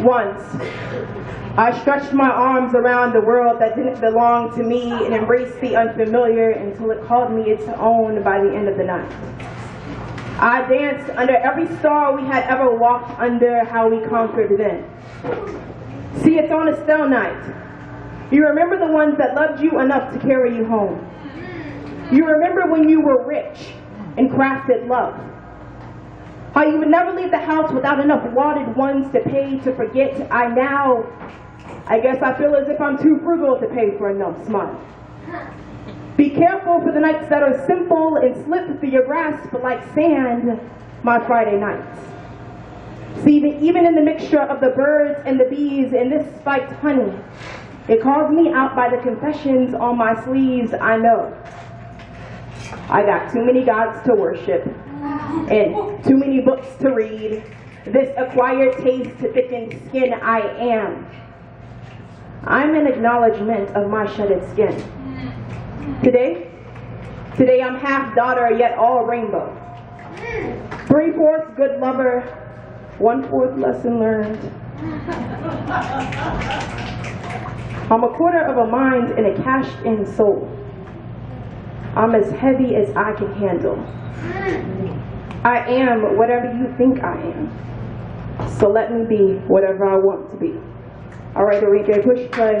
Once, I stretched my arms around the world that didn't belong to me and embraced the unfamiliar until it called me its own by the end of the night. I danced under every star we had ever walked under, how we conquered then. See, it's on a still night. You remember the ones that loved you enough to carry you home. You remember when you were rich and crafted love. How you would never leave the house without enough wadded ones to pay to forget. I now, I guess I feel as if I'm too frugal to pay for enough smile. Be careful for the nights that are simple and slip through your grasp like sand, my Friday nights. See, the, even in the mixture of the birds and the bees and this spiked honey, it calls me out by the confessions on my sleeves, I know. I got too many gods to worship and too many books to read. This acquired taste to thicken skin I am. I'm an acknowledgement of my shedded skin. Today, today I'm half daughter yet all rainbow. Three fourths good lover, one fourth lesson learned. I'm a quarter of a mind and a cashed in soul. I'm as heavy as I can handle. I am whatever you think I am. So let me be whatever I want to be. All right, Enrique, push play.